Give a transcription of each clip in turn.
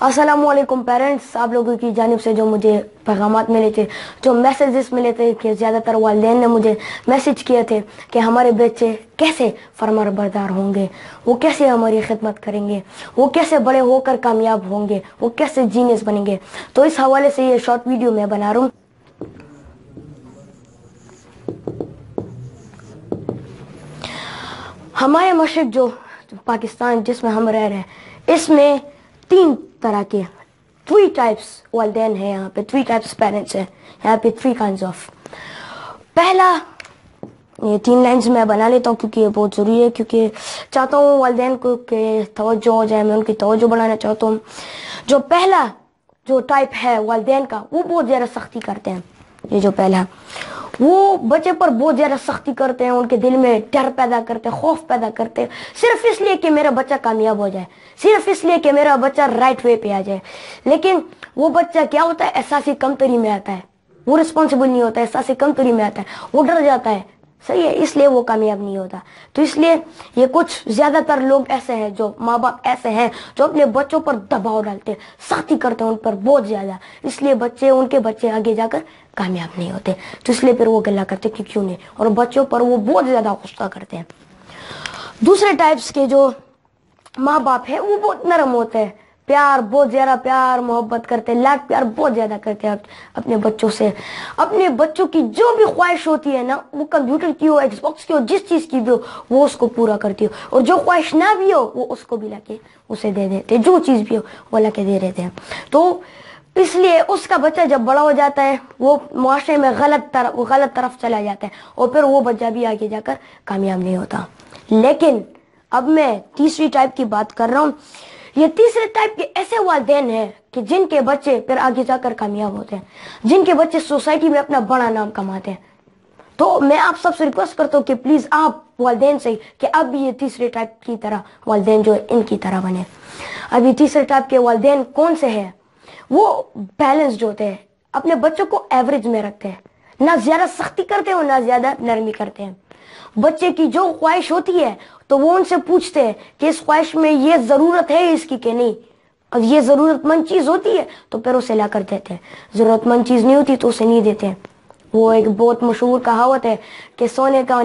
السلام علیکم پیرنٹس آپ لوگوں کی جانب سے جو مجھے پیغامات ملے تھے، جو میسیجز ملے تھے کہ زیادہ تر والدین نے مجھے میسیج کیے تھے کہ ہمارے بچے کیسے فرمار بردار ہوں گے؟ وہ کیسے ہماری خدمت کریں گے؟ وہ کیسے بڑے ہو کر کامیاب ہوں گے؟ وہ کیسے جینیس بنیں گے؟ تو اس حوالے سے یہ شارٹ ویڈیو میں بنا رہا ہوں۔ ہمارے مشرق جو پاکستان جس میں ہم رہ رہے ہیں، اس میں تین طرح کے تھری ٹائپس والدین ہیں یہاں پہ۔ تھری ٹائپس پیرنٹس ہیں۔ یہاں پہ تھری کائنز آف پہلا، یہ تین لائنز میں بنا لیتا ہوں کیونکہ یہ بہت ضروری ہے، کیونکہ چاہتا ہوں والدین کو کہ توجہ ہو جائے، میں ان کی توجہ بنانا چاہتا ہوں۔ جو پہلا جو ٹائپ ہے والدین کا، وہ بہت زیادہ سختی کرتے ہیں۔ یہ جو پہلا۔ وہ بچے پر بہت زیادہ سختی کرتے ہیں، ان کے دل میں ڈر پیدا کرتے ہیں، خوف پیدا کرتے ہیں۔ صرف اس لیے کہ میرا بچہ کامیاب ہو جائے، صرف اس لیے کہ میرا بچہ رائٹ وے پہ آ جائے۔ لیکن وہ بچہ کیا ہوتا ہے؟ احساسی کمتری میں آتا ہے۔ وہ رسپانسیبل نہیں ہوتا ہے احساسی کمتری میں آتا ہے۔ وہ ڈر جاتا ہے۔ صحیح ہے، اس لیے وہ کامیاب نہیں ہوتا۔ تو اس لیے یہ کچھ زیادہ تر لوگ ایسے ہیں جو ماں باپ ایسے ہیں جو اپنے بچوں پر دباؤ ڈالتے ہیں سختی کرتے ہیں، ان پر بہت زیادہ۔ اس لیے بچے، ان کے بچے آگے جا کر کامیاب نہیں ہوتے۔ تو اس لیے پھر وہ گلا کرتے کہ کیوں نہیں؟ اور بچوں پر وہ بہت زیادہ غصہ کرتے ہیں۔ دوسرے ٹائپس کے جو ماں باپ ہے وہ بہت نرم ہوتے ہیں۔ پیار بہت زیادہ پیار محبت کرتے ہیں لاڈ پیار بہت زیادہ کرتے ہیں اپنے بچوں سے۔ اپنے بچوں کی جو بھی خواہش ہوتی ہے نا، وہ کمپیوٹر کی ہو، ایکس باکس کی ہو، جس چیز کی بھی ہو، وہ اس کو پورا کرتی ہو۔ اور جو خواہش نہ بھی ہو، وہ اس کو بھی لا کے اسے دے دیتے جو چیز بھی ہو، وہ لا کے دے دیتے ہیں۔ تو اس لیے اس کا بچہ جب بڑا ہو جاتا ہے، وہ معاشرے میں غلط طرف غلط طرف چلا جاتا ہے۔ اور پھر وہ بچہ بھی آگے جا کر کامیاب نہیں ہوتا۔ لیکن اب میں تیسری ٹائپ کی بات کر رہا ہوں۔ یہ تیسرے ٹائپ کے ایسے والدین ہیں کہ جن کے بچے پھر آگے جا کر کامیاب ہوتے ہیں، جن کے بچے سوسائٹی میں اپنا بڑا نام کماتے ہیں۔ تو میں آپ سب سے ریکویسٹ کرتا ہوں کہ پلیز آپ والدین سے کہ اب بھی یہ تیسرے ٹائپ کی طرح والدین جو ان کی طرح بنے۔ اب یہ تیسرے ٹائپ کے والدین کون سے ہیں؟ وہ بیلنس جو ہوتے ہیں، اپنے بچوں کو ایوریج میں رکھتے ہیں۔ نہ زیادہ سختی کرتے ہیں اور نہ زیادہ نرمی کرتے ہیں۔ بچے کی جو خواہش ہوتی ہے، تو وہ ان سے پوچھتے ہیں کہ اس خواہش میں یہ ضرورت ہے اس کی کہ نہیں۔ اور یہ ضرورت مند چیز ہوتی ہے، تو پھر اسے لا کر دیتے ہیں۔ ضرورت مند چیز نہیں ہوتی، تو اسے نہیں دیتے ہیں۔ وہ ایک بہت مشہور کہاوت ہے کہ سونے کا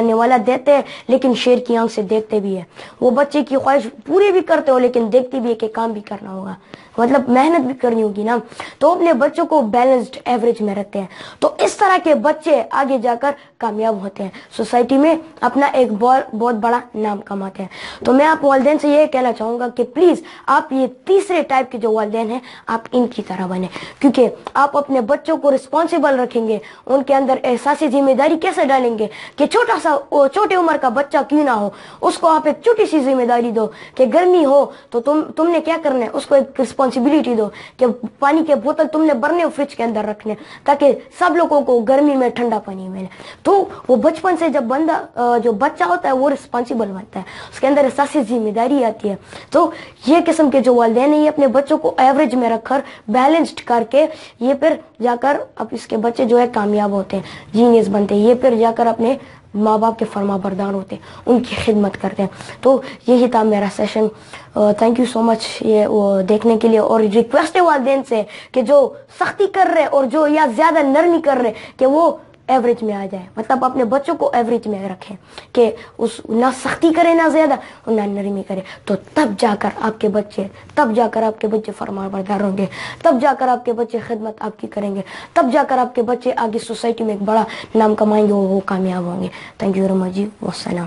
نوالا دیتے ہیں، لیکن شیر کی آنکھ سے دیکھتے بھی ہے وہ بچے کی خواہش پوری بھی کرتے ہو، لیکن دیکھتی بھی ہے کہ کام بھی کرنا ہوگا۔ مطلب محنت بھی کرنی ہوگی نا۔ تو اپنے بچوں کو بیلنسڈ ایوریج میں رکھتے ہیں۔ تو اس طرح کے بچے آگے جا کر کامیاب ہوتے ہیں۔ سوسائٹی میں اپنا ایک بہت بڑا نام کماتے ہیں۔ تو میں آپ والدین سے یہ کہنا چاہوں گا کہ پلیز آپ یہ تیسرے ٹائپ کے جو والدین ہیں، آپ ان کی طرح بنے کیونکہ آپ اپنے بچوں کو رسپانسیبل رکھیں گے۔ ان کے اندر احساسی ذمہ داری کیسے ڈالیں گے؟ کہ چھوٹا سا چھوٹے عمر کا بچہ کیوں نہ ہو؟ اس کو آپ ایک چھوٹی سی ذمہ داری دو کہ گرمی ہو تو تم تم نے کیا کرنا ہے؟ اس کو ایک رسپانسبلٹی دو کہ پانی کے بوتل تم نے برنے فریج کے اندر رکھنے تاکہ سب لوگوں کو گرمی میں ٹھنڈا پانی ملے۔ تو وہ بچپن سے جب بندہ جو بچہ ہوتا ہے وہ رسپانسیبل بنتا ہے۔ اس کے اندر احساسی ذمہ داری آتی ہے۔ تو یہ قسم کے جو والدین ہیں، یہ اپنے بچوں کو ایوریج میں رکھ کر بیلنسڈ کر کے یہ پھر جا کر اب اس کے بچے جو ہے کامیاب ہوتے ہیں جینیس بنتے ہیں۔ یہ پھر جا کر اپنے ماں باپ کے فرما بردار ہوتے ہیں، ان کی خدمت کرتے ہیں۔ تو یہی تھا میرا session thank you so much یہ دیکھنے کے لیے۔ اور ریکویسٹ ہے والدین سے کہ جو سختی کر رہے اور جو یا زیادہ نرمی کر رہے، کہ وہ ایوریج میں آ جائے۔ مطلب اپنے بچوں کو ایوریج میں رکھیں کہ اس نہ سختی کرے نہ زیادہ اور نہ نرمی کرے۔ تو تب جا کر آپ کے بچے، تب جا کر آپ کے بچے فرما بردار ہوں گے۔ تب جا کر آپ کے بچے خدمت آپ کی کریں گے۔ تب جا کر آپ کے بچے آگے سوسائٹی میں ایک بڑا نام کمائیں گے وہ کامیاب ہوں گے۔ تھینک یو ویری مچ جی۔ وسلام